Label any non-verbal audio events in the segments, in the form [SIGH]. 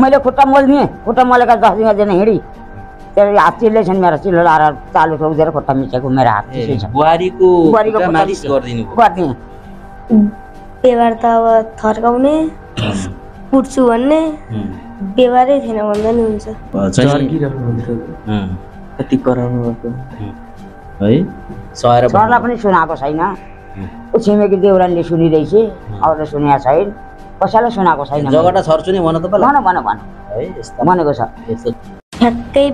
मैले खुट्टा मोल्ने खुट्टा मोलेका दस दिन दिन हिँडी। त्यो हात चिल्लै छन् मेरो चिल्लो लाएर चालु ठोकिदिएर खुट्टा मिचेको मेरो हात बुहारीको गर्ने व्यवहार त अब थर्काउने पुट्छु भन्ने. व्यवहारै थिएन भन्दा नि हुन्छ. कति कराउनु भएको? है सहेर सरलाई पनि सुनाएको छैन। छिमेकी देउरानीले सुनिरहेछ अरूले सुनेको छैन। कसैलाई सुनाएको छैन जगटा छर्छु नि भन तपाईँलाई भन भन भन। है यस्ता। भनेको छ। ठ्याक्कै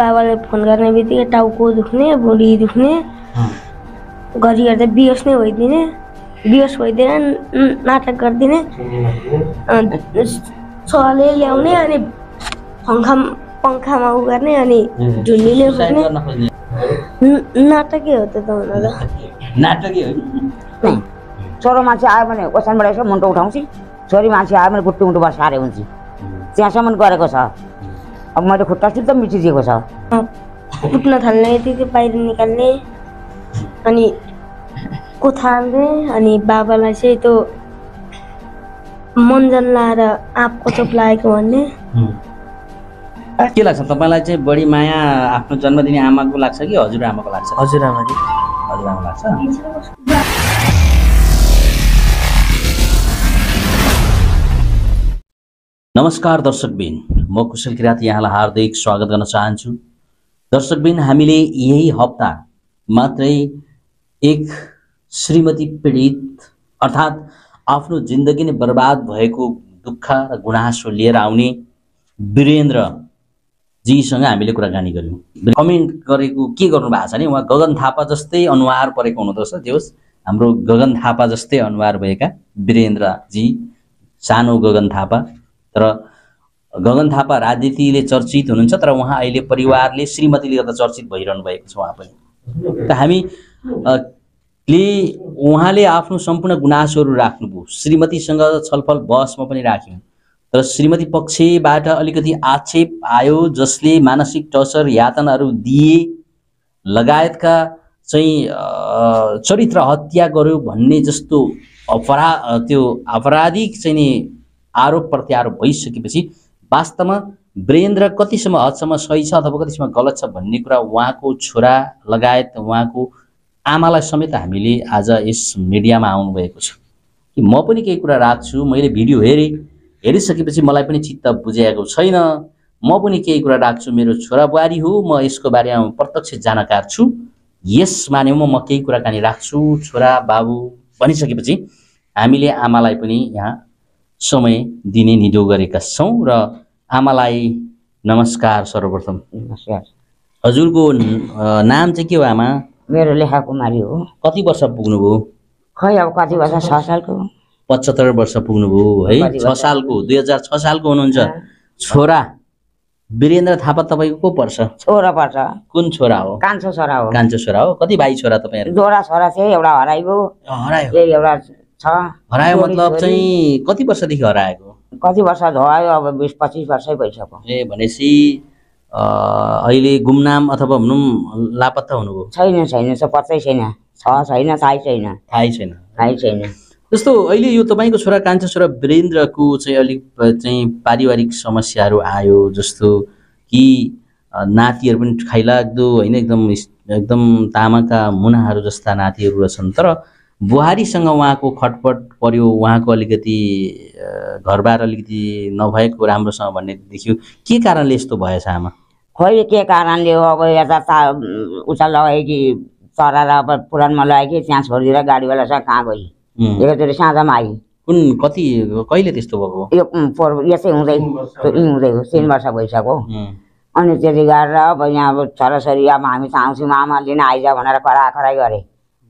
बाबाले फोन गर्ने बित्तिकै टाउको दुख्ने भुँडी दुख्ने घरि गर्दा बिहोस नै भइदिने बिहोस भइदिएर न- नाटक गरिदिने अँ, छोराले ल्याउने अनि पङ्खा पङ्खामा उ गर्ने अनि झुन्डीले सुसाइड फुक्ने गर्न खोज्ने। न- नाटकै हो त त हुन त। नाटकै हो। छोरो मान्छे आयो भने ओछ्यानबाट यसो मुन्टो उठाउँछ। छोरी मान्छे आयो भने गुट्टु मुन्टुबाट सारे हुन्छ त्यहाँसम्म गरेको छ। अब मैले खुट्टा सिधै मिचिदिएको छ। कुट्न थाल्ने बित्तिकै बाहिर निकाल्ने। अनि कोठा हाल्ने अनि बाबालाई चाहिँ त्यो मन्जन लाएर आँपको चोप लागेको भन्ने। के लाग्छ? तपाईँलाई चाहिँ बढी माया आफ्नो जन्म दिने आमाको लाग्छ कि हजुर आमाको लाग्छ? हजुरआमाले हजुरआमा लाग्छ। नमस्कार दर्शकबिन म कुशल किराँत यहाँलाई हार्दिक स्वागत गर्न चाहन्छु। दर्शकबिन हामीले यही हप्ता मात्रै एक श्रीमती पीडित अर्थात् आफ्नो जिन्दगी नै बर्बाद भएको दुःख र गुनासो लिएर आउने वीरेन्द्र जीसँग हामीले कुराकानी गऱ्यौँ कमेन्ट गरेको के गर्नु भएको छ भने उहाँ गगन थापा जस्तै अनुहार परेको हुँदो रहेछ होस् हाम्रो गगन थापा जस्तै अनुहार भएका वीरेन्द्रजी सानो गगन थापा। तर गगन थापा राजनीतिले चर्चित हुनुहुन्छ तर उहाँ अहिले परिवारले श्रीमतीले गर्दा चर्चित भइरहनु भएको छ उहाँ पनि। त हामी ले उहाँले आफ्नो सम्पूर्ण गुनासोहरू राख्नुभयो। श्रीमतीसँग छलफल बहसमा पनि राख्यौँ तर श्रीमती पक्षबाट अलिकति आक्षेप आयो जसले मानसिक टर्चर यातनाहरू दिए। लगायतका चाहिँ चरित्र हत्या गर्यो भन्ने जस्तो अपरा त्यो अपराधिक चाहिँ नि आरोप प्रत्यारोप भइसकेपछि वास्तवमा वीरेन्द्र कतिसम्म हदसम्म सही छ अथवा कतिसम्म गलत छ भन्ने कुरा उहाँको छोरा लगायत उहाँको आमालाई समेत हामीले आज यस मिडियामा आउनुभएको छ। कि म पनि केही कुरा राख्छु मैले भिडियो हेरेँ हेरिसकेपछि मलाई पनि चित्त बुझाएको छैन। म पनि केही कुरा राख्छु मेरो छोरा बुहारी हो म यसको बारेमा प्रत्यक्ष जानकार छु। यस मानेमा म केही कुराकानी राख्छु छोरा बाबु भनिसकेपछि हामीले आमालाई पनि यहाँ समय दिने निधो गरेका छौँ र आमालाई नमस्कार सर्वप्रथम। नमस्कार। हजुरको नाम चाहिँ के हो आमा? मेरो लेखा कुमारी हो। कति वर्ष पुग्नुभयो? खै अब कति वर्ष? छ सालको। पचहत्तर वर्ष पुग्नुभयो है? छ? सालको दुई हजार छ सालको हुनुहुन्छ। छोरा वीरेन्द्र थापा तपाईँको को पर्छ? छोरा पर्छ। कुन छोरा हो? कान्छो छोरा हो। कान्छो छोरा हो। कति भाइ छोरा तपाईँहरू जोडा छोरा थियो एउटा हराइगयो एउटा छ। हरायो मतलब। चाहिँ कति वर्षदेखि हराएको? कति वर्ष धोयो अब बिस पच्चिस वर्षै भइसक्यो। ए भनेपछि अहिले गुमनाम अथवा भनौँ लापत्ता हुनुभयो। छैन छैन पत्तै छैन। छ छैन थाहै छैन। थाहै छैन। थाहै छैन। जस्तो अहिले यो तपाईँको छोरा कान्छो छोरा वीरेन्द्रको चाहिँ अलिक चाहिँ पारिवारिक समस्याहरू आयो जस्तो कि नातिहरू पनि खाइलाग्दो होइन एकदम एकदम तामाका मुनाहरू जस्ता नातिहरू रहेछन्। तर बुहारीसँग उहाँको खटपट पर्यो उहाँको अलिकति घरबार अलिकति नभएको राम्रोसँग भन्ने देखियो। के कारणले यस्तो भएछ आमा खोइ के कारणले हो? अब यता ता उता लगायो कि चराएर अब पुराणमा लगायो कि त्यहाँ छोडिदिएर गाडीवालासँग कहाँ गई? एकचोटि साँझमा आई। कुन कति कहिले त्यस्तो भएको यो पोहोर यसै हुँदै हुँदै हो तिन वर्ष भइसक्यो। अनि त्यति गरेर अब यहाँ अब छोराछोरी अब हामी त आउँछौँ आमा लिन आइज भनेर करा कराई गरेँ।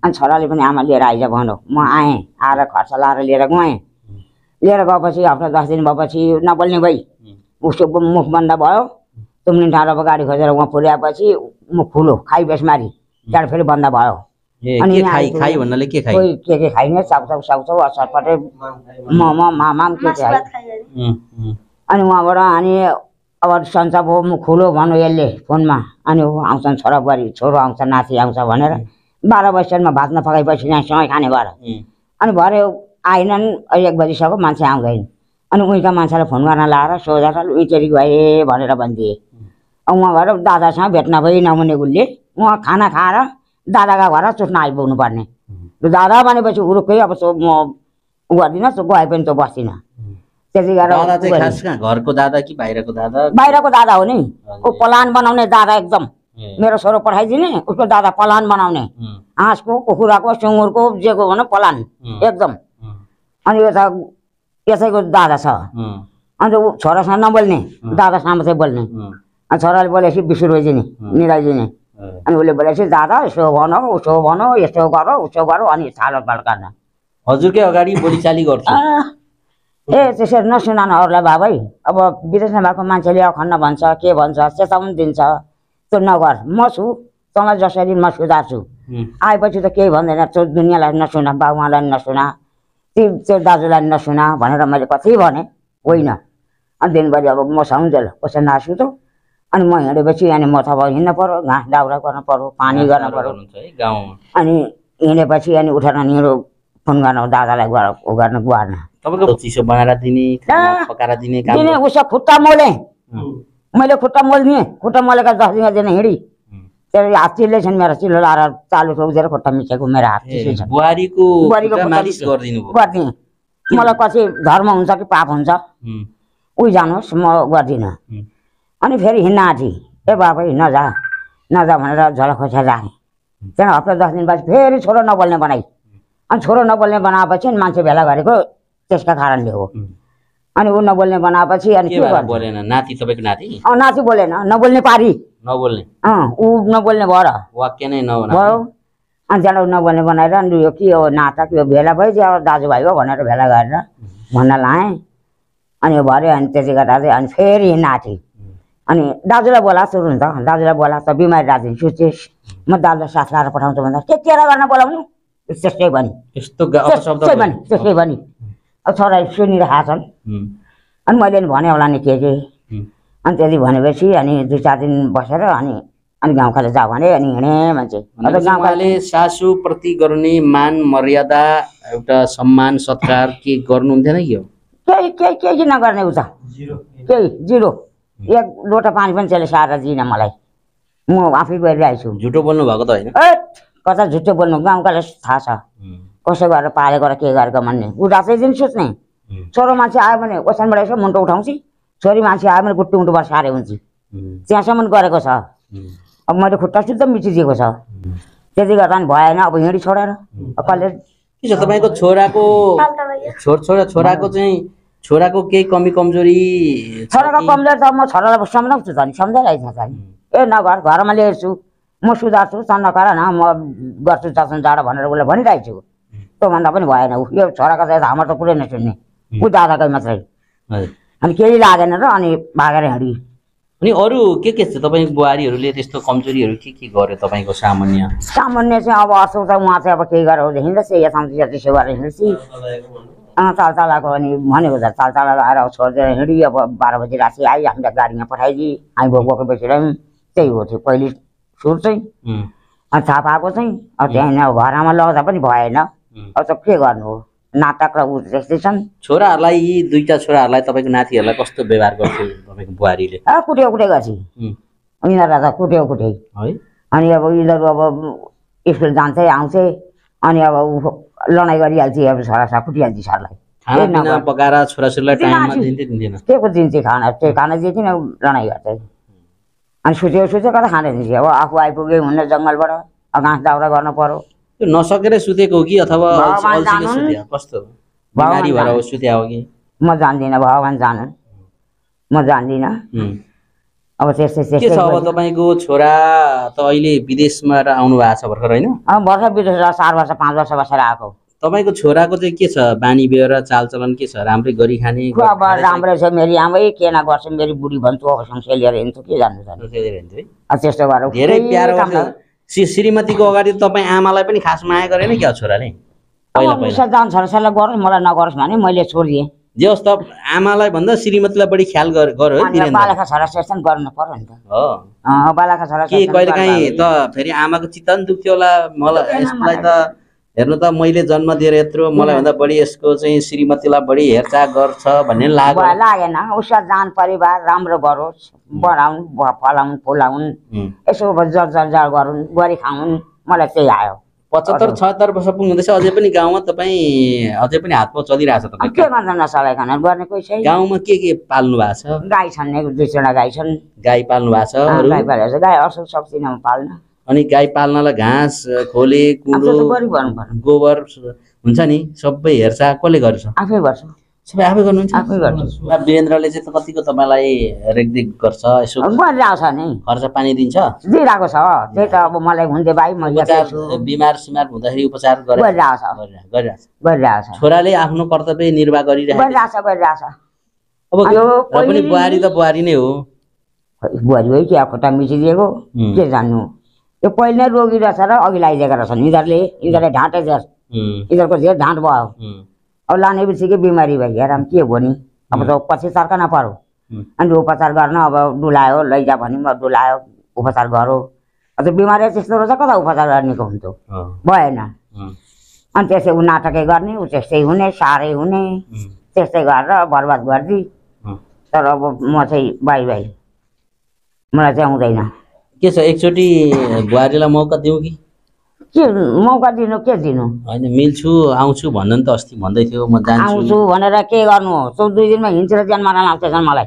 अनि छोराले पनि आमा लिएर आइज भन्यो म आएँ आएर खर्च लाएर लिएर गएँ। लिएर गएपछि हप्ता दस दिन भएपछि नबोल्ने भई। उसको मुख बन्द भयो। ठाडो अब गाडी खोजेर उहाँ पुर्याएपछि मुख खुलो खाइ बेसमारी। त्यहाँबाट फेरि बन्द भयो। अनि के यहाँ खाइ आइपुग्यो। खाइ भन्नाले के खाइ कोही के के खाइने? साउसाउ साउसाउ असरपटे मोमो मामाम के के अनि। उहाँबाट अनि अब सन्च भयो मुख खुलो भन्यो यसले फोनमा। अनि ऊ आउँछन् छोरा बुहारी छोरो आउँछ नाति आउँछ भनेर। बाह्र बजीसम्म भात नपकाएपछि यहाँ सँगै खाने भएर। अनि भरे आएनन् एक बजीसम्म मान्छे आउँदैन। अनि उहीँका मान्छेलाई फोन गर्न लाएर सोधेर इटेरी गएँ भनेर भनिदिएँ। उहाँ गएर दादासँग भेट्न भइ नहुने उसले उहाँ खाना खाएर दादाका घर चुट्न आइपुग्नु पर्ने दादा भनेपछि उरुक्कै अब सो म गर्दिनँ सो गए पनि त बस्दिनँ। त्यति गरेर घरको दादा कि बाहिरको दादा? बाहिरको दादा हो नि। ऊ पलान बनाउने दादा एकदम। मेरो छोरो पठाइदिने उसको दादा पलान बनाउने हाँसको कुखुराको सुँगुरको जेको भनौँ पलान एकदम। अनि यता यसैको दादा छ अन्त ऊ छोरासँग नबोल्ने दादासँग मात्रै बोल्ने अनि छोराले बोलेपछि बिस रुपियाँ दिने मिलाइदिने अनि उसले बोलेपछि दादा यसो भन उसो भन यसो गर उसो गर अनि छालो पाल्कान हजुरकै अगाडि बोलीचाली गर्छु ए त्यसरी नसुन न अरूलाई बाबै अब विदेशमा भएको मान्छेले अखण्ड भन्छ के भन्छ चेतावनी दिन्छ त्यो नगर म छु तँलाई जसरी म सुधार्छु आएपछि त केही भन्दैन त्यो दुनियाँलाई नसुन बाबुआलाई नसुना ती त्यो दाजुलाई नसुना भनेर मैले कति भने? होइन। अनि दिनभरि अब म साउन्जेल कसै नासु त? अनि म हिँडेपछि अनि म त अब हिँड्नु पऱ्यो घाँस दाउरा गर्नु पऱ्यो पानी गर्नु पऱ्यो अनि हिँडेपछि अनि उठेर निरो फोन गर्नु दादालाई गएर उ गर्नु गुहार्न। तपाईँको चिसो बनाएर दिने दिने उसो खुट्टा मोले। मैले खुट्टा मोल्दिएँ खुट्टा मोलेका दस दिन दिन हिँडी। उम्। त्यो हात चिल्लै छन् मेरो चिल्लो लाएर चालु ठोक्दिएर खुट्टा मिचेको मेरो हात गरिदिएँ। मलाई कति धर्म हुन्छ कि पाप हुन्छ उही जानुहोस् म गर्दिनँ। अनि फेरि हिँड्न आँटी ए बाबै नजा नजा भनेर झोला खोसेर राखेँ त्यहाँदेखि हप्ता दस दिन बाद फेरि छोरो नबोल्ने बनाइ अनि छोरो नबोल्ने बनाएपछि मान्छे भेला गरेको त्यसका कारणले हो। अनि ऊ नबोल्ने बनाएपछि अनि के के बोलेन? नाति तपाईँको नाति? अँ नाति बोलेन। नबोल्ने पारी। नबोल्ने। अँ ऊ नबोल्ने भएर। वाक्य नै नबना भयो। अनि त्यहाँबाट नबोल्ने बनाएर अनि यो के हो नाटक यो भेला भइदियो अब दाजुभाइ हो भनेर भेला गरेर भन्न लाएँ। अनि यो भऱ्यो अनि त्यति गर्दा चाहिँ अनि फेरि आँटेँ अनि दाजुलाई बोला तुरुन्त दाजुलाई बोला त बिमारी राखिदिन्छु त्यस म दाजुलाई साथ लाएर पठाउँछु भन्दा के केरा गर्न बोलाउनु? त्यस्तै भने। त्यस्तै भने त्यस्तै भने। अब छोरा सुनिरहेका छन् अनि मैले नि भने होला नि के के। अनि त्यति भनेपछि अनि दुई चार दिन बसेर अनि अनि गाउँकाले जा भने अनि हिँडेँ मान्छे। गाउँकाले सासूप्रति गर्ने मान मर्यादा एउटा सम्मान सत्कार के गर्नुहुन्थेन कि हो? केही केही केही नगर्ने उता? केही जिरो। एक लोटा पानी पनि त्यसले सारेर दिएन मलाई। म आफै गरिरहेको छु। झुटो बोल्नु भएको त होइन। ए कता झुट्टो बोल्नु? गाउँकालाई थाहा छ। कसो गरेर पालेको र के गरेको भन्ने। ऊ रातै दिन सोच्ने। छोरो मान्छे आयो भने ओछ्यानबाट यसो मुन्टो उठाउँछ। छोरी मान्छे आयो भने गुट्टु मुटुबाट सारे हुन्छ। त्यहाँसम्म गरेको छ। अब मैले खुट्टा शुद्ध मिचिदिएको छ। त्यति गर्दा पनि भएन। अब हिँडी छोडेर। अब कसले के छ तपाईँको छोराको छोर छोरा छोराको चाहिँ छोराको केही कमी कमजोरी छ छोराको? कमजोर त म छोरालाई सम्झाउँछु त नि। सम्झाइरहेको छ नि। ए नगर घरमा लिएछु म सुधार्छु त नगर न म गर्छु दर्शन जाडो भनेर उसलाई भनिरहेको छु त्योभन्दा पनि भएन ऊ यो छोराको त हाम्रो त कुरै नसुन्ने ऊ दादाकै मात्रै। अनि केही लागेन र अनि भागेर हिँडी अनि अरू के के छ? तपाईँको बुहारीहरूले त्यस्तो कमजोरीहरू के के गर्यो तपाईँको सामान्य? सामान्य चाहिँ अब असो त उहाँ चाहिँ अब केही गरेर हिँड्दैछ यता त्यसो गरेर हिँड्छ अँ तालतालाको अनि भनेको त तालताला आएर अब छोडिदिएर हिँडी अब बाह्र बजी राति आइ हामीलाई गाडीमा पठाइदिए हामी बोकेको बसेर पनि त्यही हो थियो पहिले सुर चाहिँ। अनि थाहा पाएको चाहिँ। अब त्यहाँ अब घरमा लग्दा पनि भएन। अब त के गर्नु हो? नाटक र ऊ त्यस्तै छन्। छोराहरूलाई यी दुईटा छोराहरूलाई तपाईँको नातिहरूलाई कस्तो व्यवहार गर्थ्यो तपाईँको बुहारीले? आ कुट्यो कुटे गर्छ यिनीहरूलाई त कुट्यो कुटे है? अनि अब यिनीहरू अब स्कुल जान्छै आउँछै। अनि अब ऊ लडाइँ गरिहाल्छ अब छोरा कुटिहाल्छ सरलाई। पकाएर छोराछोरीलाई के को दिन्छ खाना त्यो खाना दिन्थेन लडाइँ गर्छ। अनि सुत्यो सुत्यो कता खाना दिन्छ? अब आफू आइपुग्यो हुन्न जङ्गलबाट। घाँस दाउरा गर्नु पर्यो। त्यो नसकेरै सुतेको हो कि अथवा जानुन्। कस्तो? बिमारी भएर जानुन्। सुत्या हो कि? म जान्दिनँ भगवान् जानुन्। म जान्दिनँ। अब त्यस्तै के त्यस्तै छ अब तपाईँको छोरा त अहिले विदेशमा आउनु भएको छ भर्खर होइन? वर्ष बितेर चार वर्ष पाँच वर्ष बसेर आएको। तपाईँको छोराको चाहिँ के छ? बानी व्यवहार चालचलन के छ? राम्रै गरी खाने अब राम्रो छ मेरी आमै के न गर्छ मेरी बुढी भन्छु अब सँगसँगै लिएर हिँड्छु के जान्छु जानु अब त्यस्तो गरेर धेरै प्यारो श्रीमतीको अगाडि तपाईँ आमालाई पनि खास माया गरेन क्या छोराले? जान्छ सरसरलाई गरोस् मलाई नगरोस् भने मैले छोडिदिएँ। जे होस् त आमालाई भन्दा श्रीमतीलाई बढी ख्याल गर- गर्यो बालाका छोरा सेसन गर्नु पर्यो नि त। हो। अँ, बालाका छोरा के कहिले काहीँ त फेरि आमाको चित्त नि दुख्थ्यो होला मलाई यसलाई त हेर्नु त मैले जन्म दिएर यत्रो मलाई भन्दा बढी यसको चाहिँ श्रीमतीलाई बढी हेरचाह गर्छ भन्ने लाग्यो। लागेन उसका जान परिवार राम्रो गरोस् बढाउन् फलाउन् फुलाउन्. यसो जल जल जल गरून् गरी खाउन् मलाई त्यही आयो। पचहत्तर छहत्तर वर्ष पुग्नुहुँदैछ अझै पनि गाउँमा तपाईँ अझै पनि हातमा अब तपाईँ। के गर्छ नचलाइकन गर्ने कोही छैन। गाउँमा के के पाल्नु भएको छ? गाई छन् दुई तिनवटा गाई छन्। गाई पाल्नु भएको छ गाई पालेको छ। गाई असो सक्दिनँ पाल्न अनि गाई पाल्नलाई घाँस खोले त पर्यो। गोबर हुन्छ नि सबै हेरचाह कसले गर्छ? आफै गर्छु। सबै आफै गर्नुहुन्छ? आफै गर्छु। वीरेन्द्रले चाहिँ त कतिको तपाईँलाई रेखदेख गर्छ यसो गरिरहेको छ नि। खर्च पानी दिन्छ? दिइरहेको छ। त्यही त अब मलाई हुन्थे भाइ बिमार सिमार हुँदाखेरि उपचार गरे। गरिरहेको छ। गरिरहेको छोराले आफ्नो कर्तव्य निर्वाह गरिरहेको छ। गरिरहेको छ अब पनि बुहारी त बुहारी नै हो। बुहारी हो कि अब खुट्टा मिचिदिएको उम्. के जान्नु? यो पहिले नै रोगी रहेछ र अघि लगाइदिएका रहेछन् यिनीहरूले यिनीहरूले ढाँटे उम्, यिनीहरूको धेरै ढाँट भयो। अब लाने बित्तिकै बिमारी भयो हेर के भयो नि? अब त पछि पऱ्यो उम्. अनि उपचार गर्न अब डुलायो लैजा भन्यो म डुलायो उपचार गरो। अब त्यो बिमारी त्यस्तो रहेछ कता उपचार गर्नेको हुन्थ्यो? भएन। अनि त्यसै ऊ नाटकै गर्ने ऊ त्यस्तै हुने साह्रै हुने। त्यस्तै गरेर बर्बाद गरिदिए। उम्। तर अब म चाहिँ बाई बाई। मलाई चाहिँ आउँदैन। के छ एकचोटि बुहारीलाई मौका दिउँ कि के मौका दिनु के दिनु होइन मिल्छु आउँछु भन्नु नि त अस्ति भन्दै थियो म जान्छु आउँछु भनेर के गर्नु चौध दुई दिनमा हिँडेर ज्यानमा लाउँछ झन् मलाई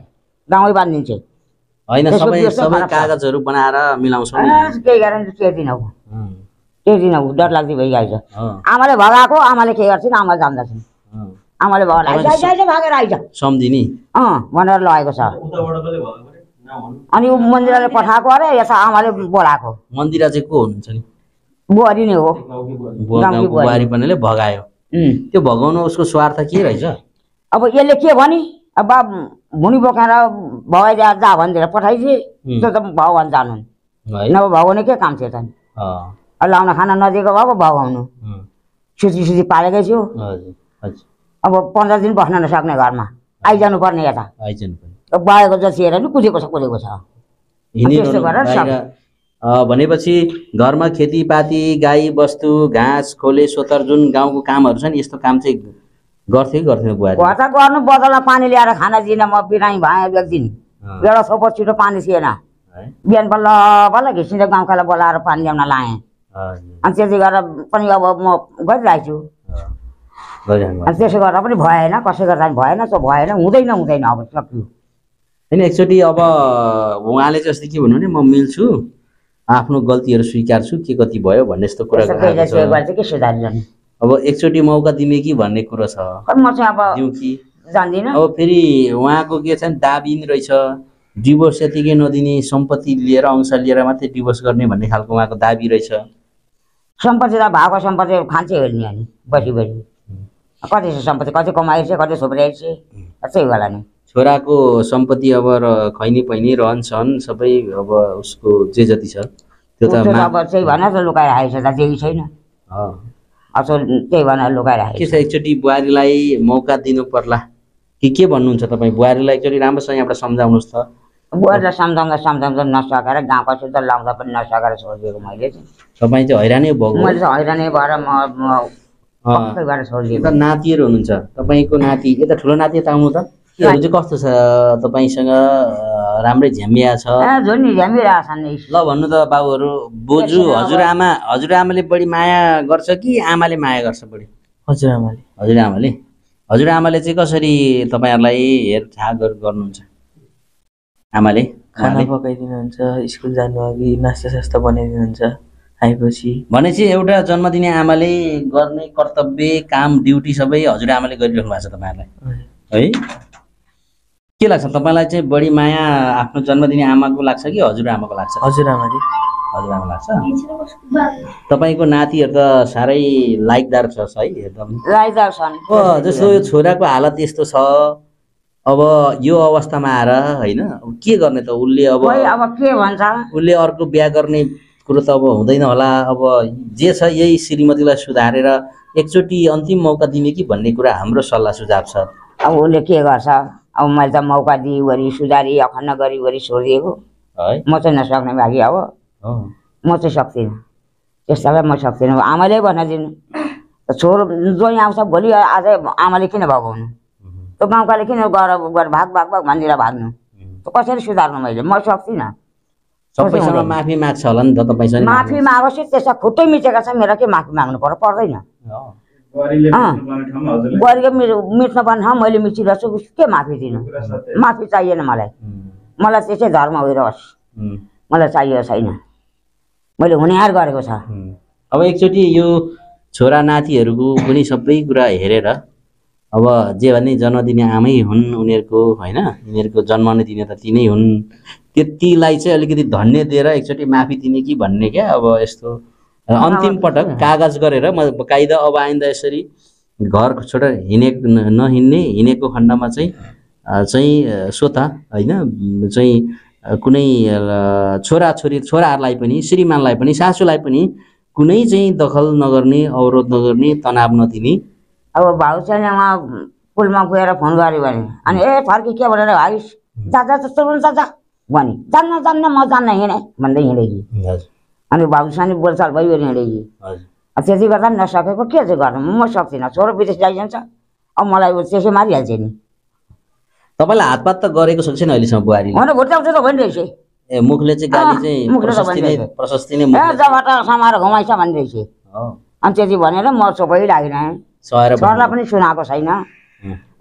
गाउँै बाँधिदिन्छे होइन सबै सबै छ। कागजहरू बनाएर मिलाउँछौँ केही कारण के दिन के दिन डर लाग्दै भइरहेछ अँ, आमाले भगाएको आमाले के गर्छन् आमा जान्दछन् अँ। आमाले भगाएर भागेर आइज सम्झिने अँ भनेर लगेको छ अनि मन्दिरले पठाएको अरे यता आमाले बोलाएको। मन्दिरा चाहिँ को हुनुहुन्छ नि? बुहारी नै हो। बुहारी। पनेले भगायो। त्यो भगाउनु उसको स्वार्थ के रहेछ? अब यसले के भने अब बा भुनी बोकाएर भगाइदिएर जा भनिदिएर पठाइदिए. त्यो त भगवान् जानु। नभए भगाउने के काम थियो त? नि लाउन खान नदिएको भए पो भगाउनु सुती सुती पालेकै छु अब पन्ध्र दिन बस्न नसक्ने घरमा। आइजानु पर्ने यता। आइजनु पनि बाएको जति हेर नि कुदेको छ कुदेको छ। त्यस्तो गरेर भनेपछि घरमा खेतीपाती गाई बस्तु घाँस खोले सोतर जुन गाउँको कामहरू छ नि यस्तो काम चाहिँ गर्थ्यो कि गर्थेन बुहारी घर त गर्नु बदलमा पानी ल्याएर खाना दिन म बिरामी भएँ एक दिन एउटा थोपो छिटो पानी थिएन बिहान बल्ल बल्ल घिसिँदै गाउँकालाई बोलाएर पानी ल्याउन लाएँ। अनि त्यति गरेर पनि अब म गरिरहेको छु अनि त्यसो गर्दा पनि भएन कसै गर्दा पनि भएन त्यो भएन हुँदैन हुँदैन अब सकियो। होइन एकचोटि अब उहाँले चाहिँ अस्ति के भन्नु भने म मिल्छु आफ्नो गल्तीहरू स्वीकार्छु के कति भयो भन्ने यस्तो कुरा अब एकचोटि मौका दिने कि भन्ने कुरो छ। खै म चाहिँ अब फेरि उहाँको के छ दाबी नि रहेछ। डिभोर्स यतिकै नदिने सम्पत्ति लिएर अंश लिएर मात्रै डिभोर्स गर्ने भन्ने खालको उहाँको दाबी रहेछ। सम्पत्ति त भएको सम्पत्ति खान्छे हो नि अनि बसी बसी। कति छ सम्पत्ति? कति कमाएको छ कति थुप्रेको छ त्यही होला नि। छोराको सम्पत्ति अब र खैनी पैनी रहन सहन सबै अब उसको जे जति छ त्यो त अब त्यही भनेर त लुकाइराखेको छ त त्यही छैन। अँ। असो त्यही भनेर के लुकाइराखेको छ एकचोटि बुहारीलाई मौका दिनु पर्ला? कि के भन्नुहुन्छ तपाईँ? बुहारीलाई एकचोटि राम्रोसँग यहाँबाट सम्झाउनुहोस् त। बुहारीलाई सम्झाउँदा सम्झाउँदा नसकेर गाउँको शुद्ध लाउँदा पनि नसकेर छोडिदिएको मैले। चाहिँ तपाईँ चाहिँ हैरानै भएको मैले चाहिँ हैरानै भएर म छोडिदिएको। नातिहरू हुनुहुन्छ। तपाईँको नाति यता ठुलो नाति यता आउनु त। त्योहरू चाहिँ कस्तो छ तपाईँसँग राम्रै झ्याम्बिया छ? ल भन्नु त बाबुहरू बोजू हजुरआमा हजुरआमाले बढी माया गर्छ कि आमाले माया गर्छ बढी? हजुरआमाले हजुरआमाले हजुरआमाले चाहिँ कसरी तपाईँहरूलाई हेरचाह गर- गर्नुहुन्छ? आमाले खाना? पकाइदिनुहुन्छ स्कुल जानु अघि नास्ता सास्ता बनाइदिनुहुन्छ आएपछि? भनेपछि एउटा जन्म दिने आमाले गर्ने कर्तव्य काम ड्युटी सबै हजुरआमाले गरिराख्नु भएको छ तपाईँहरूलाई। है? के लाग्छ? तपाईँलाई चाहिँ बढी माया आफ्नो जन्म दिने आमाको लाग्छ कि हजुरआमाको लाग्छ? हजुरआमाले हजुरआमा लाग्छ। तपाईँको नातिहरू त साह्रै लाइकदार छ है एकदम। राइदार छन्। जस्तो यो छोराको हालत यस्तो छ अब यो अवस्थामा आएर होइन के गर्ने त? उसले अब अब के भन्छ? उसले अर्को बिहा गर्ने कुरो त अब हुँदैन होला। अब जे छ यही श्रीमतीलाई सुधारेर एकचोटि अन्तिम मौका दिने कि भन्ने कुरा हाम्रो सल्लाह सुझाव छ। अब उसले के गर्छ? अब मैले त मौका दिइवरि सुधारी अखण्ड गरिवरि छोडिदिएको म चाहिँ नसक्ने बाँकी अब। म चाहिँ सक्दिनँ। त्यस्तालाई म सक्दिनँ। आमाले भन्न दिनु छोरो जोइ आउँछ भोलि आज आमाले किन भगाउनु त्यो गाउँकाले किन गएर गएर भाग भाग भाग भनेर भाग्नु? त्यो कसरी सुधार्नु मैले? म सक्दिनँ। माफी माग्छ होला नि त तपाईँसँग माफी मागोस् त्यसमा खुट्टै मिचेका छ मेरो के माफी माग्नु पर्यो पर्दैन। मेरो मिट्न पर्ने ठाउँ मैले मिचिरहेको छु के माफी दिनु? माफी चाहिएन मलाई। मलाई त्यसै धर्म होइरहोस् मलाई चाहिएको छैन। मैले हुनेहार गरेको छ। अब एकचोटि यो छोरा नातिहरूको पनि सबै कुरा हेरेर अब जे भने जन्म दिने आमै हुन् उनीहरूको होइन? यिनीहरूको जन्म नै दिने त तिनै हुन्। त्यतिलाई चाहिँ अलिकति धन्य दिएर एकचोटि माफी दिने कि भन्ने क्या? अब यस्तो अन्तिम पटक कागज गरेर म कायदा अब आइन्दा यसरी घर छोडेर हिँडे नहिँड्ने हिँडेको खण्डमा चाहिँ चाहिँ स्वत होइन? चाहिँ कुनै छोराछोरी छोराहरूलाई पनि श्रीमानलाई पनि सासूलाई पनि कुनै चाहिँ दखल नगर्ने अवरोध नगर्ने तनाव नदिने। अब भाउ चाहिँ उहाँ पुलमा गएर फोन गऱ्यो भने अनि ए फर्की के भनेर भाइस जा जा जस्तो हुन्छ जा भने जान्न जान्न म जान्न हिँडेँ भन्दै हिँडेकी हजुर। अनि भाउसँग बोलचाल भइगयो हिँडेकी त्यति गर्दा पनि नसकेको के चाहिँ गर्नु म सक्दिनँ छोरो विदेश जाइजान्छ अब मलाई त्यसै मारिहाल्छ नि तपाईँलाई हातपात त गरेको छ छैन अहिलेसम्म बुहारीले भने भुट्याउँछ त भनिरहेछ ए मुखले चाहिँ गाली चाहिँ प्रशस्ति नै जबाट समाएर घुमाइछ भनिरहेछ अनि त्यति भनेर म लागिरहेँ सहेर छोरालाई पनि सुनाएको छैन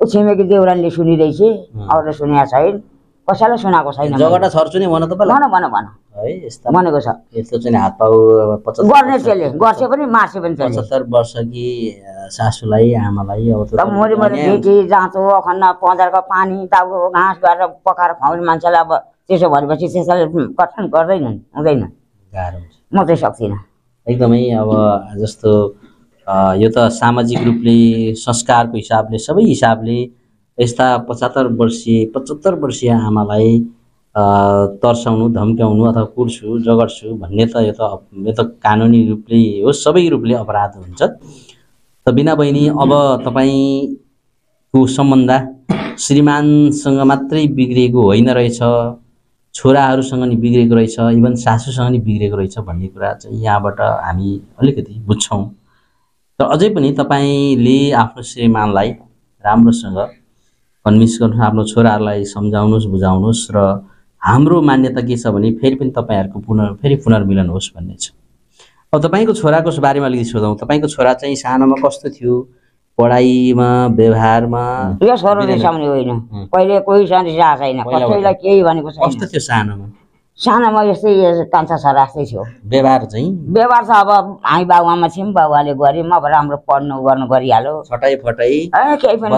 ऊ छिमेकी देउरानीले सुनिरहेछ। अरूले सुनेको छैन कसैलाई सुनाएको छैन जगटा छर्छु नै भन तपाईँलाई भन भन भन। है यस्ता। भनेको छ। यस्तो चाहिँ हात पाउ पचहत्तर गर्ने वर्ष- त्यसले गर्छ पनि मार्छ पनि पचहत्तर वर्षकी अ, सासूलाई आमालाई अब त अब मोरी मोरी अन्याय हुन्छ। ढिकी जाँचो अखण्ड पँधरको पानी दाउरो घाँस गरेर पकाएर खुवाउने मान्छेलाई अब त्यसो भनेपछि त्यसैले कठिन गर्दैनन् हुँदैन गाह्रो हुन्छ। म चाहिँ सक्दिनँ। एकदमै अब जस्तो यो त सामाजिक रूपले संस्कारको हिसाबले सबै हिसाबले यस्ता पचहत्तर वर्षीय पचहत्तर वर्षीय आमालाई तर्साउनु धम्क्याउनु अथवा कुर्छु जगड्छु भन्ने त यो त यो त कानुनी रूपले हो सबै रूपले अपराध हुन्छ। त बिना बहिनी अब तपाईँको सम्बन्ध श्रीमानसँग मात्रै बिग्रिएको होइन रहेछ छोराहरूसँग नि बिग्रेको रहेछ इभन सासूसँग नि बिग्रेको रहेछ भन्ने कुरा चाहिँ यहाँबाट हामी अलिकति बुझ्छौँ। तर अझै पनि तपाईँले आफ्नो श्रीमानलाई राम्रोसँग कन्भिन्स गर्नु आफ्नो छोराहरूलाई सम्झाउनुहोस् बुझाउनुहोस् र हाम्रो मान्यता के छ भने फेरि पनि तपाईँहरूको पुनः फेरि पुनर्मिलन होस् भन्ने छ। अब तपाईँको छोराको बारेमा अलिकति सोधौँ। तपाईँको छोरा चाहिँ सानोमा कस्तो थियो? पढाइमा व्यवहारमा? यो होइन. पहिले कोही छैन। कसैलाई केही भनेको कस्तो थियो सानोमा? सानोमा यस्तै कान्छा छोरा जस्तै थियो। व्यवहार चाहिँ? व्यवहार त अब हामी बाबुआमा थियौँ बाबुआले गऱ्यौँ अब राम्रो पढ्नु गर्नु गरिहाल्यो। छटाइ फटाइ केही पनि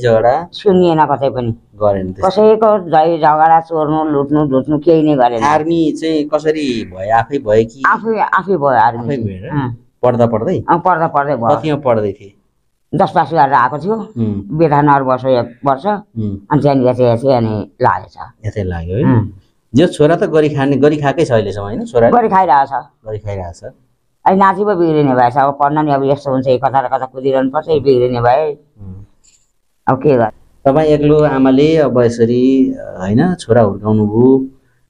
झगडा? सुनिएन कतै पनि। गरेन। कसैको झै झगडा चोर्नु लुट्नु लुट्नु केही नै गरेन। आर्मी चाहिँ कसरी भयो आफै भयो कि? आफै आफै भयो आर्मी। पढ्दा पढ्दै? पढ्दा पढ्दै भयो। कतिमा पढ्दै थिए? दस पास गरेर आएको थियो। विधानहरू वर्ष एक वर्ष। अनि त्यहाँनिर चाहिँ अनि लागेछ। यतै लाग्यो है? जो छोरा त गरी खाने गरी खाएकै छ अहिलेसम्म होइन छोरा? गरी खाइरहेछ गरी खाइरहेको छ। अहिले नाति पो बिग्रिने भएछ। अब पढ्न नि अब यस्तो हुन्छ कता र कता कुदिरहनु पर्छ बिग्रिने भए। अब के गर्नु? तपाईँ एक्लो आमाले अब यसरी होइन छोरा हुर्काउनु भयो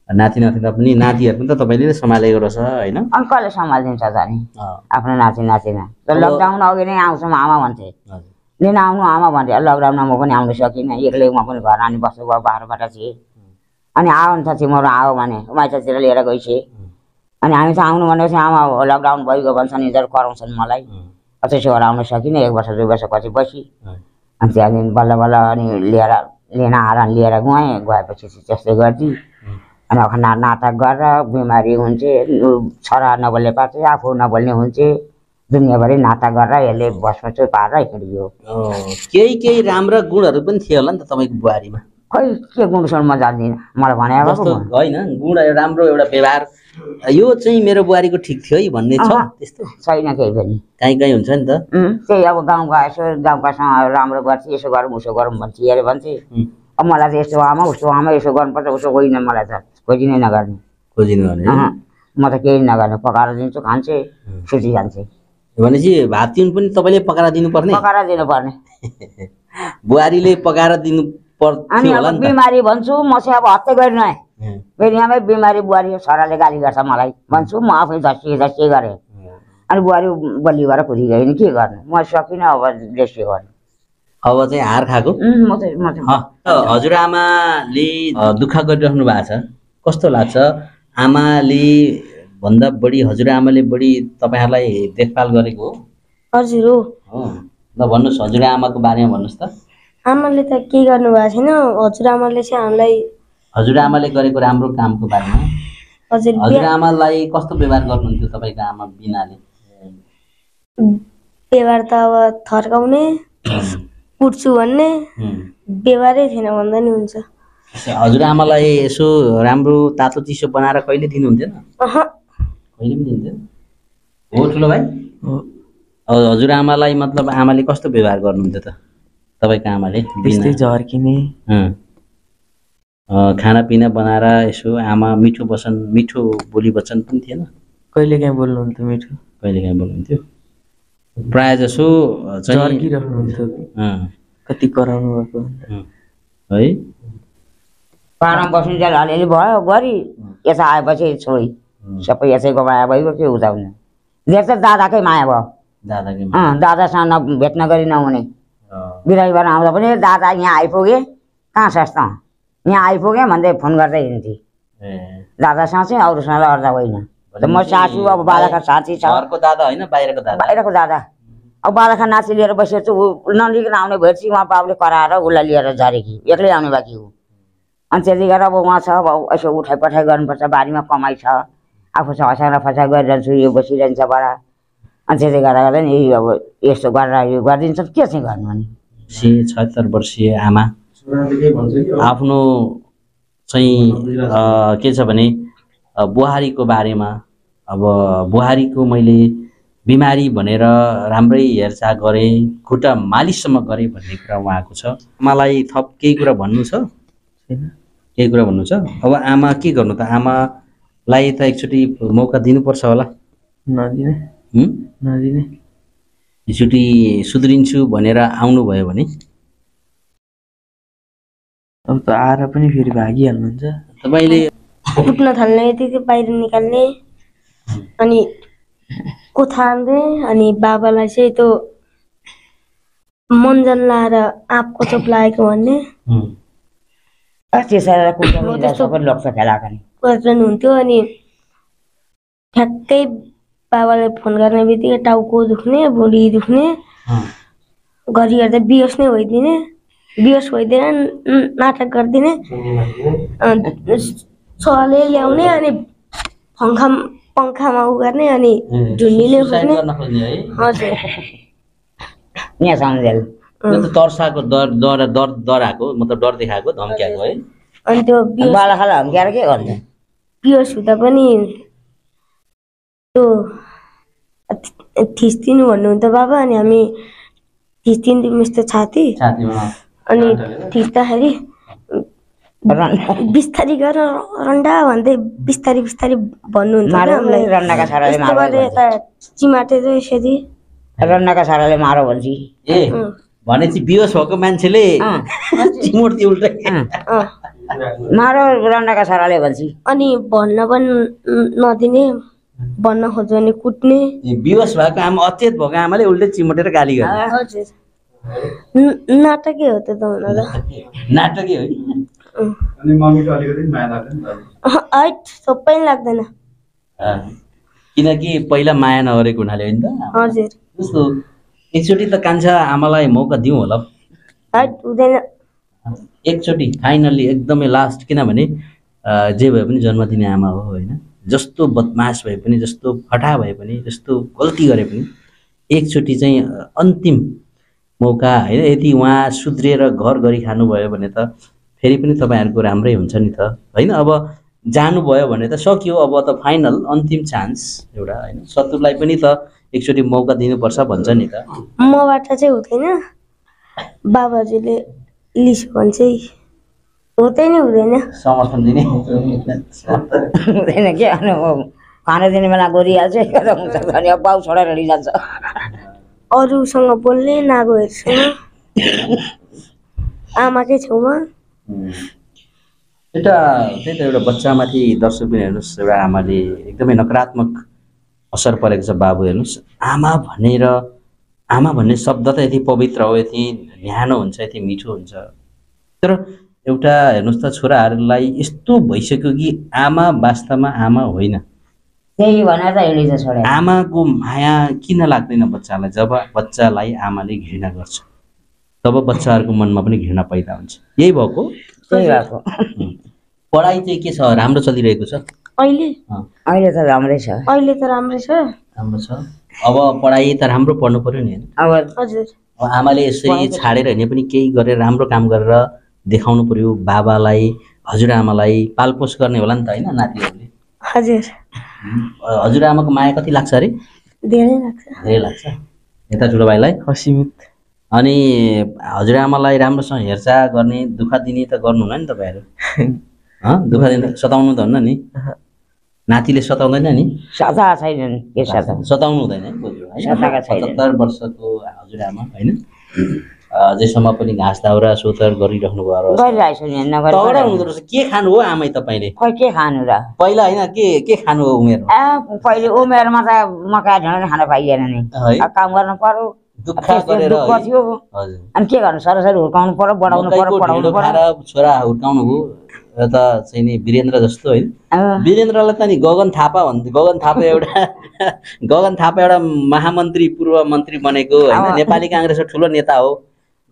नाति नातिना पनि नातिहरू पनि त तपाईँले नै सम्हालेको रहेछ होइन? अनि कसले सम्हालिदिन्छ त नि आफ्नो नाति नातिना। लकडाउन अघि नै आउँछौँ आमा भन्थे। लिन आउनु आमा भन्थे। लकडाउनमा म पनि आउनु सकिनँ। एक्लै म पनि घर अनि बस्नु भयो बाह्रबाट थिएँ अनि आऊ नि त तिमीहरू आऊ भने। माइततिर लिएर गइछे अनि हामी त आउनु भनेपछि आमा लकडाउन भइगयो भन्छन् यिनीहरू कराउँछन् मलाई। त्यसो भएर आउनु सकिनँ एक वर्ष दुई वर्ष पछि बसी। अनि त्यहाँदेखि बल्ल बल्ल अनि लिएर लिन आएर लिएर गएँ। गएपछि चाहिँ त्यस्तै गरिदिएँ अनि अखण्ड नाटक गरेर बिमारी हुन्छे छोरा नबोल्ने पार्छ आफू नबोल्ने हुन्छे। दुनियाँभरि नाटक गरेर यसले बसमा चाहिँ पारेर हिँडियो केही केही राम्रा गुणहरू पनि थियो होला नि त तपाईँको बुहारीमा। खै के गुणसुण म जान्दिनँ? मलाई भने। होइन गुण राम्रो एउटा व्यवहार। यो चाहिँ मेरो बुहारीको ठिक थियो है भन्ने छ। त्यस्तो। छैन केही पनि। काहीँ काहीँ हुन्छ नि त। त्यही अब गाउँका यसो गाउँकासँग राम्रो गर्छ यसो गरौँ उसो गरौँ भन्छ। अरे भन्छे उम्, अब मलाई त यस्तो आमा उस्तो आमा यसो गर्नुपर्छ उसो होइन मलाई त। खोजी नै नगर्ने। खोजिनु भने अहँ, म त केही नगर्ने। पकाएर दिन्छु खान्छे सुति जान्छे भनेपछि भात तिउन पनि तपाईँले पकाएर दिनुपर्ने? पकाएर दिनुपर्ने। [LAUGHS] बुहारीले पकाएर दिनु अनि अब बिमारी भन्छु म चाहिँ अब हत्या गरिनँ यहाँमै बिमारी बुहारी छोराले गाली गर्छ मलाई। भन्छु म आफै धस्सिए धस्सिए गरेँ। अनि बुहारी बलियो भएर पुरिगयो नि के गर्नु? म सकिनँ अब रेस्टी गर्नु। अब चाहिँ हार खाएको? हजुरआमाले दुःख गरिराख्नु भएको छ। कस्तो लाग्छ? आमाले भन्दा बढी हजुरआमाले बढी तपाईँहरूलाई देखभाल गरेको हो? हजुर हो। ल भन्नुहोस् हजुरआमाको बारेमा भन्नुहोस् त। आमाले त केही गर्नुभएको छैन? हजुरआमाले चाहिँ हामीलाई हजुरआमाले गरेको राम्रो कामको बारेमा। हजुर हजुरआमालाई कस्तो व्यवहार गर्नुहुन्थ्यो तपाईँको आमा बिनाले? व्यवहार त अब थर्काउने [COUGHS] कुट्छु भन्ने। व्यवहारै थिएन भन्दा नि हुन्छ। हजुरआमालाई यसो राम्रो तातो चिसो बनाएर कहिले दिनुहुन्थेन? कहिले पनि दिन्थ्यो हो ठुलो भाइ। हजुरआमालाई मतलब आमाले कस्तो व्यवहार गर्नुहुन्थ्यो त? तपाईँको आमाले त्यस्तै झर्किने। खानापिना बनाएर यसो आमा मिठो वचन मिठो बोली वचन पनि थिएन। कहिले काहीँ बोल्नुहुन्थ्यो मिठो? कहिले काहीँ बोल्नुहुन्थ्यो? प्रायः जसो झर्किरहनुहुन्थ्यो। कति कराउनु भएको। है? पाहाडमा बस्नु चाहिँ अलिअलि भयो गरी यता आएपछि छोडी सबै यसैको माया भइगयो के उताउनु धेर त दादाकै माया भयो। दादाकै दादासँग न भेट्न गरी नहुने। बिरामीबाट आउँदा पनि दादा यहाँ आइपुगे। कहाँ सस्ता यहाँ आइपुगेँ भन्दै फोन गर्दै हिँड्थे। दादासँग चाहिँ अरूसँग लड्दा होइन। त म सासू अब बालाका साथी छ। घरको दादा होइन बाहिरको दादा? बाहिरको दादा। अब बालाका नाति लिएर बसेको छु ऊ नलिकन आउने भएपछि उहाँ बाबुले कराएर उसलाई लिएर झरेकी। एक्लै आउने बाँकी हो। अनि त्यति गरेर अब उहाँ छ अब यसो उठाइ पठाइ गर्नुपर्छ बारीमा कमाइ छ। आफू चाहिँ हँसाएर फसा गरिरहन्छु यो बसिरहन्छ बडा। अनि त्यति गरेर गर्दा नि अब यस्तो गरेर यो गरिदिन्छ के चाहिँ गर्नु अनि? से छत्तर वर्षीय आमा। आफ्नो चाहिँ के छ भने बुहारीको बारेमा अब बुहारीको मैले बिमारी भनेर राम्रै हेरचाह गरेँ खुट्टा मालिससम्म गरेँ भन्ने कुरा उहाँको छ। आमालाई थप केही कुरा भन्नु छ? केही कुरा भन्नु छ? अब आमा के गर्नु त? आमालाई त एकचोटि मौका दिनुपर्छ होला। नदिने? नदिने। एकचोटि सुध्रिन्छु भनेर आउनुभयो भने? अब त आएर पनि फेरि भागिहाल्नुहुन्छ। तपाईँले कुट्न थाल्ने यति बाहिर निकाल्ने अनि हान्ने अनि बाबालाई चाहिँ त्यो मन्जन लाएर आँपको चोप लागेको भन्ने। हुँ। त्यसरी कुट्छ सबै लोक्छ खेलाएको नि। गरिरहनुहुन्थ्यो अनि ठ्याक्कै बाबाले फोन गर्ने बित्तिकै टाउको दुख्ने भुँडी दुख्ने। घरि हेर्दा बिहोस नै भइदिने बिहोस भइदिएर न- नाटक गरिदिने अनि छोराले ल्याउने अनि पङ्खा पङ्खामा उ गर्ने अनि झुन्डीले खोज्ने गर्न हजुर। यहाँ सम्झेल तर्साएको डर डर डर डराएको मतलब डर देखाएको धम्क्याएको है। अनि त्यो बालाखालाई हम्क्याएर के गर्छ बिहोस हुँदा पनि त्यो थिच्दिनु भन्नुहुन्थ्यो बाबा अनि हामी थिच्दिन्थ्यौँ यस्तो छाती। अनि थिच्दाखेरि बिस्तारी गर रन्डा भन्दै बिस्तारी बिस्तारी मारो हामीलाई। गरेर यता चिमाटेर यसरी। रन्नाका छोराले मारो भन्छ ए भनेपछि बिहोस भएको मान्छेले चिमोड्थ्यो उल्टै। मारो रन्नाका छोराले भन्छ अनि भन्न पनि नदिने। भन्न खोज्यो भने कुट्ने। बिहोस भएको आमा अचेत भएको आमाले उल्टै चिमोटेर गाली न- नाटकै हो त्यो त हुन त नाटकै हो हैट सबै नि लाग्दैन। किनकि पहिला माया नगरेको हुनाले होइन त हजुर। जस्तो एकचोटि त कान्छा आमालाई मौका दिउँ होला। हैट हुँदैन। एकचोटि फाइनल्ली एकदमै लास्ट किनभने जे भए पनि जन्म दिने आमा हो होइन? जस्तो बदमास भए पनि जस्तो फटा भए पनि जस्तो गल्ती गरे पनि एकचोटि चाहिँ अन्तिम मौका होइन यदि उहाँ सुध्रिएर घर गरी खानुभयो भने त फेरि पनि तपाईँहरूको राम्रै हुन्छ नि त होइन? अब जानुभयो भने त सकियो अब त फाइनल अन्तिम चान्स एउटा होइन? शत्रुलाई पनि त एकचोटि मौका दिनुपर्छ भन्छ नि त। मबाट चाहिँ हुँदैन। बाबाजीले लिस भने हुँदै नै हुँदैन समर्थन दिने। हुँदैन के अनि खाना दिने बेला गरिहाल्छ भने अब बाउ छोडेर लिइजान्छ। अरूसँग बोल्ने नागोहरूसँग? आमाकै छेउमा? एउटा त्यही त एउटा बच्चामाथि दर्शक पनि हेर्नुहोस् एउटा आमाले एकदमै नकारात्मक असर परेको छ बाबु हेर्नुहोस्। आमा भनेर आमा भन्ने शब्द त यति पवित्र हो यति न्यानो हुन्छ यति मिठो हुन्छ। तर एउटा हेर्नुहोस् त छोराहरूलाई यस्तो भइसक्यो कि आमा वास्तवमा आमा होइन। आमाको माया किन लाग्दैन बच्चालाई? जब बच्चालाई आमाले घृणा गर्छ तब बच्चाहरूको मनमा पनि घृणा पैदा हुन्छ। यही भएको? त्यही भएको। पढाइ चाहिँ के छ? राम्रो चलिरहेको छ? अहिले? अहिले त राम्रै छ। अहिले त राम्रै छ। राम्रो छ। अब पढाइ त राम्रो पढ्नु पऱ्यो नि। होइन अब हजुर। अब आमाले यसरी छाडेर हिँडे पनि केही गरेर राम्रो काम गरेर देखाउनु पर्यो बाबालाई हजुरआमालाई पालपोस गर्ने होला नि त होइन नातिहरूले? हजुर। हजुरआमाको माया कति लाग्छ अरे? धेरै लाग्छ। धेरै लाग्छ। यता ठुलो भाइलाई असीमित। अनि हजुरआमालाई राम्रोसँग हेरचाह गर्ने दुःख दिने त गर्नुहुन्न नि तपाईँहरू? [LAUGHS] हँ? दुःख दिने सताउनु त हुन्न नि। नातिले सताउँदैन नि? सता छैनन् सताउनु हुँदैन। पचहत्तर वर्षको हजुरआमा होइन? अझैसम्म पनि घाँस दाउरा सोतर गरिराख्नु भयो तगडा हुँदो रहेछ। के खानु हो आमै तपाईँले? खै के खानु र? पहिला होइन के के खानु हो उमेरमा ए पहिले उमेरमा त मकै ढेँडो खान पाइएन नि। काम गर्नु पर्यो। दुःख? थियो। अनि के गर्नु? सरसरी हुर्काउनु पर्यो बढाउनु पर्यो पढाउनु पर्यो। छोरा हुर्काउनु हो। र त चाहिँ नि वीरेन्द्र जस्तो होइन। वीरेन्द्रलाई त नि गगन थापा भन्थे गगन थापा एउटा गगन थापा एउटा महामन्त्री पूर्व मन्त्री बनेको होइन। नेपाली काङ्ग्रेसको ठुलो नेता हो।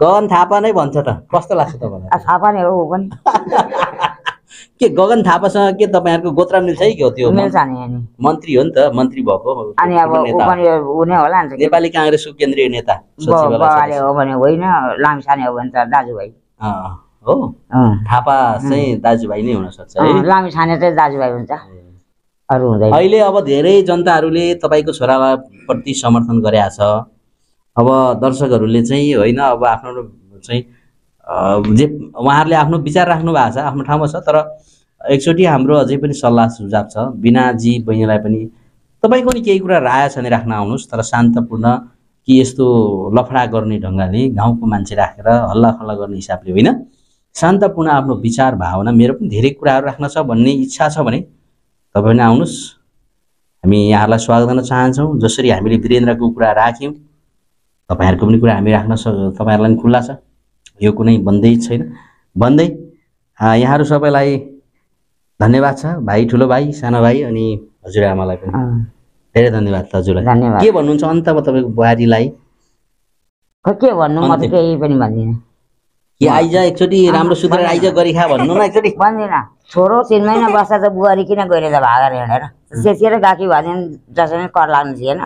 गगन थापा नै भन्छ त। कस्तो लाग्छ तपाईँलाई? अब थाहा पाने हो पनि। [LAUGHS] के गगन थापासँग के तपाईँहरूको गोत्र मिल्छ है के हो त्यो? मिल्छ नि मन्त्री हो नि त मन्त्री भएको। अनि अब हुने होला नि नेपाली काङ्ग्रेसको केन्द्रीय नेता। हो भने होइन लामिसाने हो भने त दाजुभाइ। हो। थापा चाहिँ दाजुभाइ नै हुनसक्छ लामिसाने चाहिँ दाजुभाइ हुन्छ। अरू हुँदैन। अहिले अब धेरै जनताहरूले तपाईँको छोरालाई प्रति समर्थन गरेका छ। अब दर्शकहरूले चाहिँ होइन अब आफ्नो चाहिँ जे उहाँहरूले आफ्नो विचार राख्नु भएको छ आफ्नो ठाउँमा छ तर एकचोटि हाम्रो अझै पनि सल्लाह सुझाव छ। बिनाजी बहिनीलाई पनि तपाईँको नि केही कुरा राय छ भने राख्न आउनुहोस् तर शान्तपूर्ण कि यस्तो लफडा गर्ने ढङ्गले गाउँको मान्छे राखेर हल्ला खल्ला गर्ने हिसाबले होइन। शान्तपूर्ण आफ्नो विचार भावना मेरो पनि धेरै कुराहरू राख्न छ भन्ने इच्छा छ भने तपाईँ पनि आउनुहोस्। हामी यहाँहरूलाई स्वागत गर्न चाहन्छौँ। जसरी हामीले वीरेन्द्रको कुरा राख्यौँ तपाईँहरूको पनि कुरा हामी राख्न सक् तपाईँहरूलाई पनि खुल्ला छ। यो कुनै बन्दै छैन। भन्दै आ, यहाँहरू सबैलाई धन्यवाद छ। भाइ ठुलो भाइ सानो भाइ अनि हजुरआमालाई पनि। धेरै धन्यवाद छ हजुरलाई। धन्यवाद। के भन्नुहुन्छ अन्तमा तपाईँको बुहारीलाई? के भन्नु? म। केही पनि भन्दिनँ। कि आइज एकचोटि राम्रो सुधरेर आइज गरी खा भन्नु न एकचोटि। भन्दिनँ। छोरो तिन महिना बस्दा त बुहारी किन गएर त भागेर हिँडेर? त्यतिखेर गएकी भए जसरी कर लाग्नु थिएन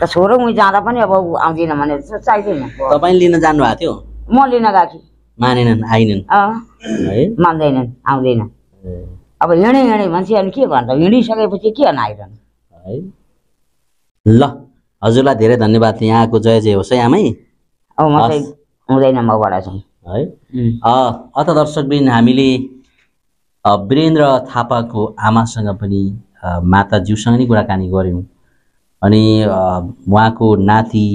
त छोरो मुई जाँदा पनि अब ऊ आउँदिनँ भने त चाहिँदैन। तपाईँले लिन जानुभएको थियो? म लिन गएकी मानेनन् आइनन्? मान्दैनन् आउँदैन। अब हिँडे हिँडे भन्छ अनि के गर्छ हिँडिसकेपछि के आइरहनु ल हजुरलाई धेरै धन्यवाद यहाँको जय जय होस् है आमै। अब म चाहिँ हस्। हुँदैन मबाट चाहिँ। है? अ, अत दर्शकबिन हामीले वीरेन्द्र थापाको आमासँग पनि माताज्यूसँग नै कुराकानी गऱ्यौँ। अनि उहाँको नाति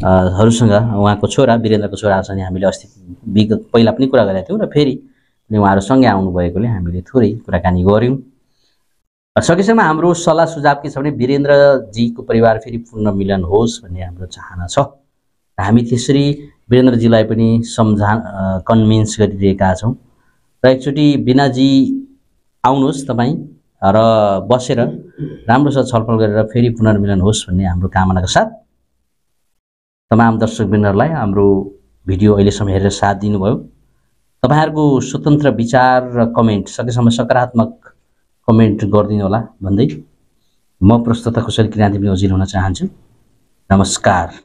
हरूसँग उहाँको छोरा वीरेन्द्रको छोरासँग हामीले अस्ति विगत पहिला पनि कुरा गरेका थियौँ र फेरि अनि उहाँहरू सँगै आउनुभएकोले हामीले थोरै कुराकानी गऱ्यौँ। सकेसम्म हाम्रो सल्लाह सुझाव के छ भने वीरेन्द्रजीको परिवार फेरि पुनः मिलन होस् भन्ने हाम्रो चाहना छ। हामी त्यसरी वीरेन्द्रजीलाई पनि सम्झा कन्भिन्स गरिरहेका छौँ। र एकचोटि बिनाजी आउनुहोस् तपाईँ। र बसेर राम्रोसँग छलफल गरेर फेरि पुनर्मिलन होस् भन्ने हाम्रो कामनाका साथ तमाम दर्शकवृन्दहरूलाई हाम्रो भिडियो अहिलेसम्म हेरेर साथ दिनुभयो। तपाईँहरूको स्वतन्त्र विचार र कमेन्ट सकेसम्म सकारात्मक कमेन्ट गरिदिनु होला भन्दै म प्रस्तुत कुशल किराँती पनि ओजिल हुन चाहन्छु। नमस्कार।